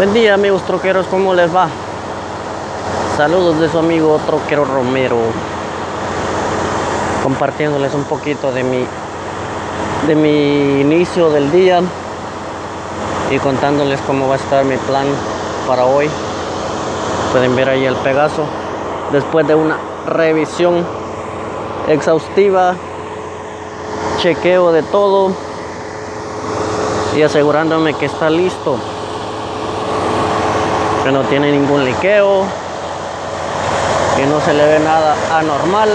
Buen día amigos troqueros, ¿cómo les va? Saludos de su amigo Troquero Romero Compartiéndoles un poquito de mi de mi inicio del día y contándoles cómo va a estar mi plan para hoy. Pueden ver ahí el Pegaso. Después de una revisión exhaustiva, chequeo de todo y asegurándome que está listo que no tiene ningún liqueo, que no se le ve nada anormal.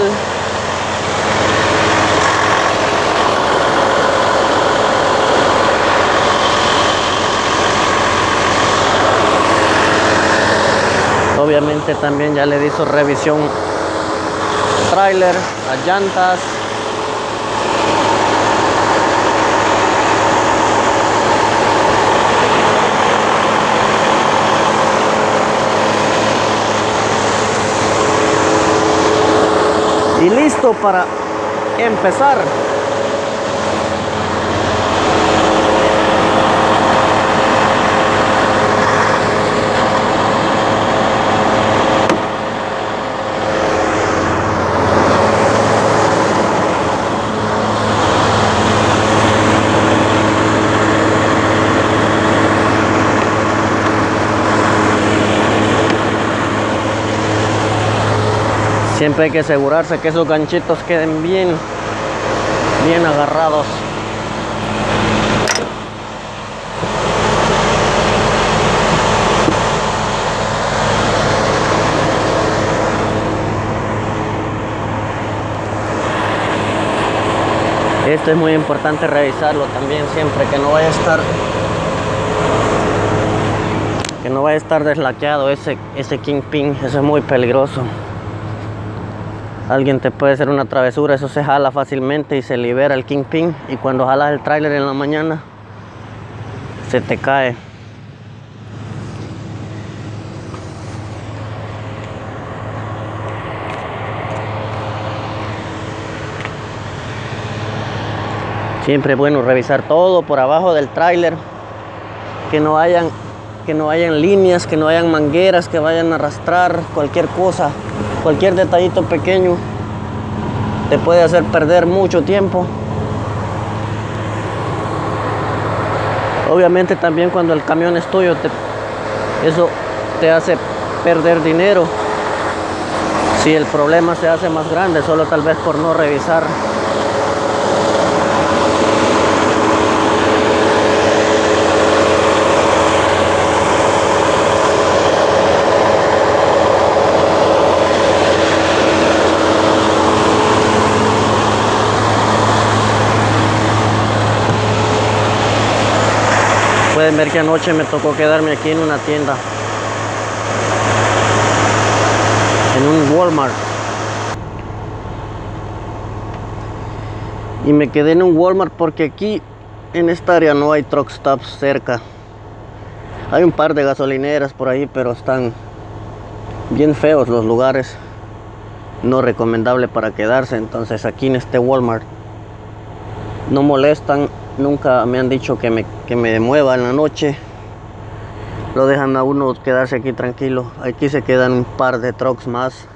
Obviamente también ya le di su revisión trailer, las llantas, y listo para empezar. Siempre hay que asegurarse que esos ganchitos queden bien, bien agarrados. Esto es muy importante revisarlo también siempre, que no vaya a estar que no vaya a estar deslaqueado ese, ese kingpin, eso es muy peligroso alguien te puede hacer una travesura, eso se jala fácilmente y se libera el kingpin y cuando jalas el tráiler en la mañana se te cae. Siempre es bueno revisar todo por abajo del tráiler, que no hayan que no hayan líneas, que no hayan mangueras que vayan a arrastrar cualquier cosa cualquier detallito pequeño te puede hacer perder mucho tiempo. Obviamente también cuando el camión es tuyo, eso te hace perder dinero. Si el problema se hace más grande, solo tal vez por no revisar Pueden ver que anoche me tocó quedarme aquí en una tienda. En un Walmart. Y me quedé en un Walmart porque aquí en esta área no hay truck stops cerca. Hay un par de gasolineras por ahí, pero están bien feos los lugares. No recomendable para quedarse. Entonces aquí en este Walmart no molestan Nunca me han dicho que me, que me mueva en la noche. Lo dejan a uno quedarse aquí tranquilo. Aquí se quedan un par de trucks más.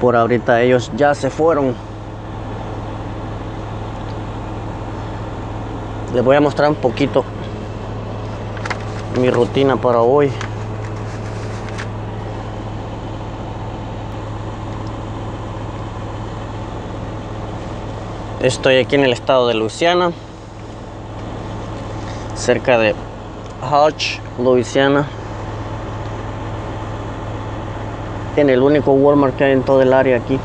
Por ahorita ellos ya se fueron. Les voy a mostrar un poquito mi rutina para hoy. Estoy aquí en el estado de Luisiana, cerca de Hodge, Luisiana. En el único Walmart que hay en todo el área aquí,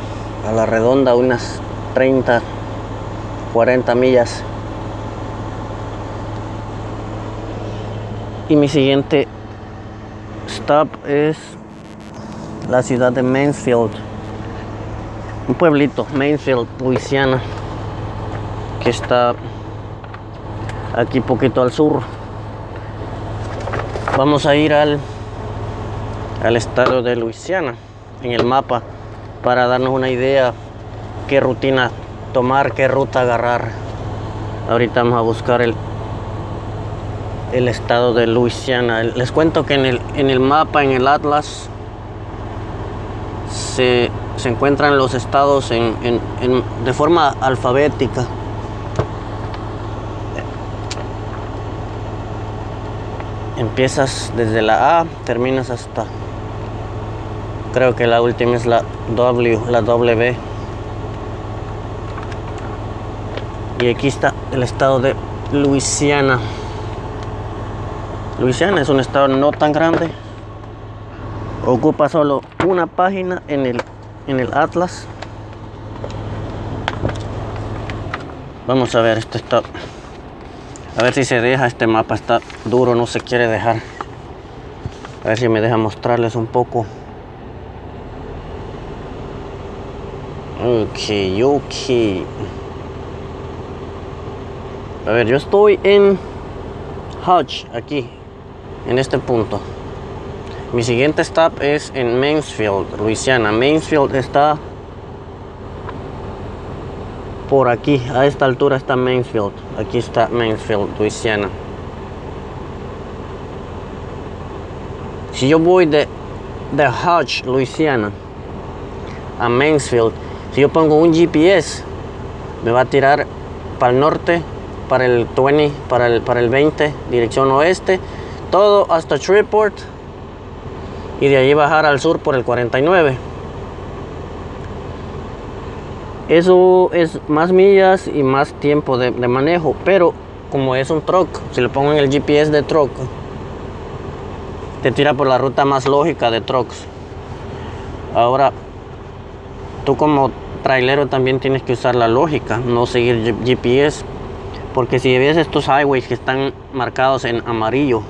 a la redonda, unas 30, 40 millas. Y mi siguiente stop es la ciudad de Mansfield, un pueblito, Mansfield, Luisiana está aquí poquito al sur vamos a ir al al estado de Luisiana en el mapa para darnos una idea qué rutina tomar qué ruta agarrar ahorita vamos a buscar el el estado de Luisiana. Les cuento que en el, en el mapa, en el Atlas, se, se encuentran los estados en, en, de forma alfabética. Empiezas desde la A, terminas hasta, creo que la última es la W, la W. Y aquí está el estado de Luisiana. Luisiana es un estado no tan grande. Ocupa solo una página en el, en el Atlas. Vamos a ver, esto está... A ver si se deja, este mapa está duro, no se quiere dejar. A ver si me deja mostrarles un poco. Ok, ok. A ver, yo estoy en Hodge, aquí, en este punto. Mi siguiente stop es en Mansfield, Luisiana. Mansfield está por aquí, a esta altura está Mansfield. Aquí está Mansfield, Luisiana. Si yo voy de, de Hodge, Luisiana, a Mansfield, si yo pongo un GPS, me va a tirar para el norte, para el 20, para el, para el 20, dirección oeste, todo hasta Shreveport y de ahí bajar al sur por el 49. Eso es más millas y más tiempo de, manejo, pero como es un truck, si le pongo en el GPS de truck, te tira por la ruta más lógica de trucks. Ahora, tú como trailero también tienes que usar la lógica, no seguir GPS, porque si ves estos highways que están marcados en amarillo,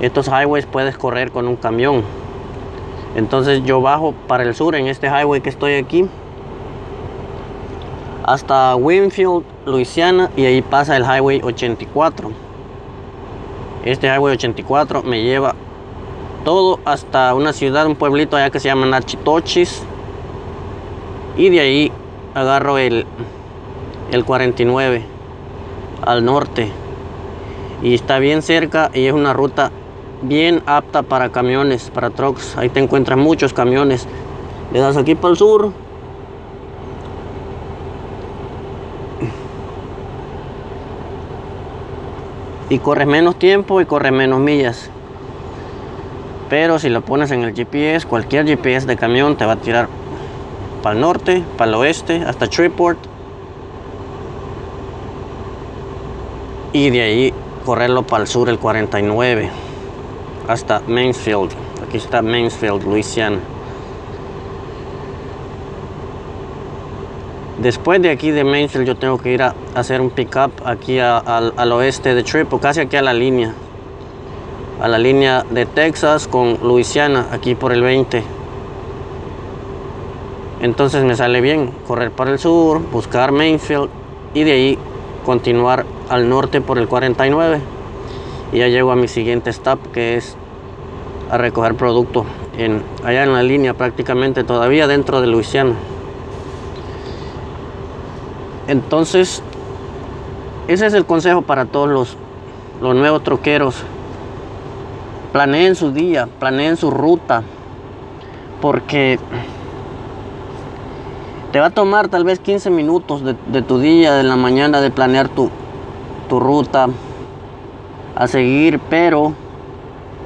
estos highways puedes correr con un camión. Entonces yo bajo para el sur en este highway que estoy aquí hasta Winfield, Luisiana y ahí pasa el highway 84. Este highway 84 me lleva todo hasta una ciudad, un pueblito allá que se llama Nachitochis y de ahí agarro el, el 49 al norte y está bien cerca y es una ruta bien apta para camiones, para trucks. Ahí te encuentras muchos camiones. Le das aquí para el sur. Y corres menos tiempo y corres menos millas. Pero si lo pones en el GPS, cualquier GPS de camión te va a tirar para el norte, para el oeste, hasta Shreveport. Y de ahí correrlo para el sur, el 49 hasta Mansfield. Aquí está Mansfield, Louisiana. Después de aquí de Mansfield yo tengo que ir a, hacer un pickup aquí al oeste de Triple, casi aquí a la línea. A la línea de Texas con Louisiana, aquí por el 20. Entonces me sale bien correr para el sur, buscar Mansfield y de ahí continuar al norte por el 49 y ya llego a mi siguiente stop que es a recoger producto en, allá en la línea prácticamente todavía dentro de Luisiana entonces ese es el consejo para todos los, los nuevos troqueros planeen su día planeen su ruta porque te va a tomar tal vez 15 minutos de, tu día de la mañana de planear tu, tu ruta a seguir, pero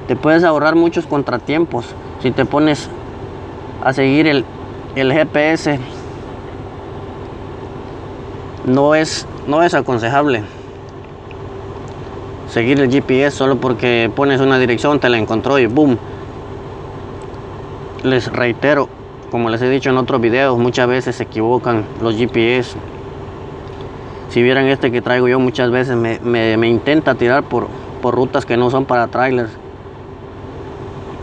te puedes ahorrar muchos contratiempos si te pones a seguir el, el GPS. No es, no es aconsejable seguir el GPS solo porque pones una dirección, te la encontró y boom. Les reitero, como les he dicho en otros videos, muchas veces se equivocan los GPS si vieran este que traigo yo muchas veces me, intenta tirar por, rutas que no son para trailers.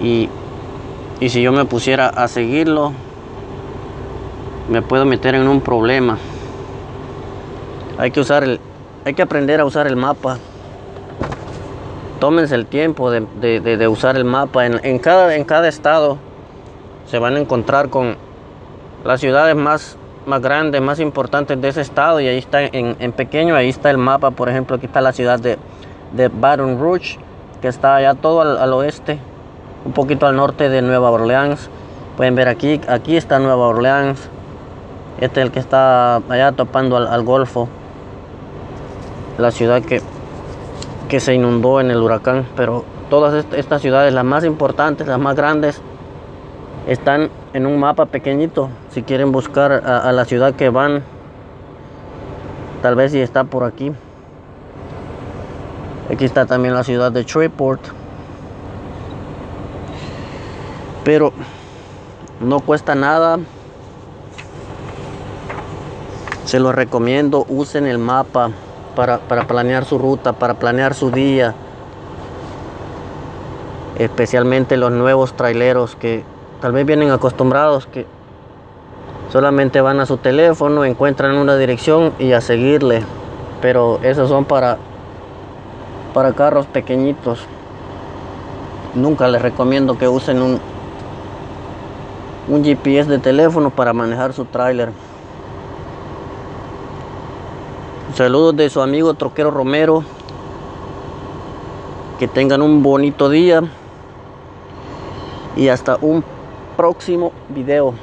Y si yo me pusiera a seguirlo me puedo meter en un problema hay que usar el hay que aprender a usar el mapa tómense el tiempo de, de, de, usar el mapa en, en, cada, en cada estado se van a encontrar con las ciudades más más grandes, más importantes de ese estado y ahí está en, en, pequeño, ahí está el mapa, por ejemplo, aquí está la ciudad de de Baton Rouge, que está allá todo al, oeste, un poquito al norte de Nueva Orleans. Pueden ver aquí, aquí está Nueva Orleans. Este es el que está allá topando al Golfo. La ciudad que, que se inundó en el huracán. Pero todas est- estas ciudades, las más importantes, las más grandes, están en un mapa pequeñito. Si quieren buscar a, a la ciudad que van, tal vez si está por aquí. Aquí está también la ciudad de Shreveport. Pero no cuesta nada. Se los recomiendo. Usen el mapa para, para planear su ruta, para planear su día. Especialmente los nuevos traileros que tal vez vienen acostumbrados que solamente van a su teléfono, encuentran una dirección y a seguirle. Pero esos son para, para carros pequeñitos. Nunca les recomiendo que usen un, un GPS de teléfono para manejar su tráiler. Saludos de su amigo Troquero Romero. Que tengan un bonito día. Y hasta un próximo video.